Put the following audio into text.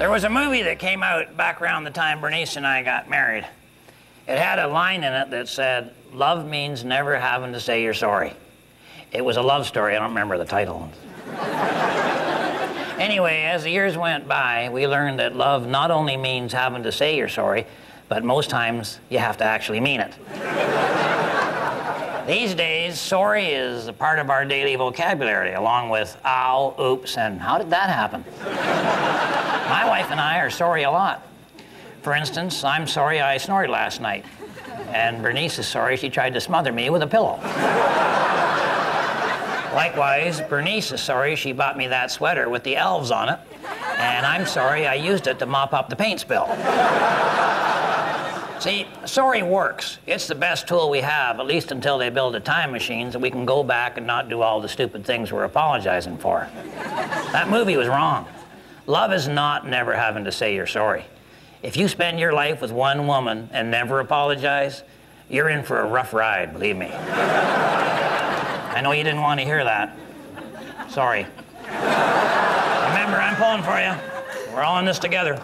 There was a movie that came out back around the time Bernice and I got married. It had a line in it that said, Love means never having to say you're sorry. It was a love story. I don't remember the title. anyway, as the years went by, we learned that love not only means having to say you're sorry, but most times you have to actually mean it. These days, sorry is a part of our daily vocabulary, along with ow, oops, and how did that happen? My wife and I are sorry a lot. For instance, I'm sorry I snored last night. And Bernice is sorry she tried to smother me with a pillow. Likewise, Bernice is sorry she bought me that sweater with the elves on it. And I'm sorry I used it to mop up the paint spill. See, sorry works. It's the best tool we have, at least until they build a time machine so we can go back and not do all the stupid things we're apologizing for. That movie was wrong. Love is not never having to say you're sorry. If you spend your life with one woman and never apologize, you're in for a rough ride, believe me. I know you didn't want to hear that. Sorry. Remember, I'm pulling for you. We're all in this together.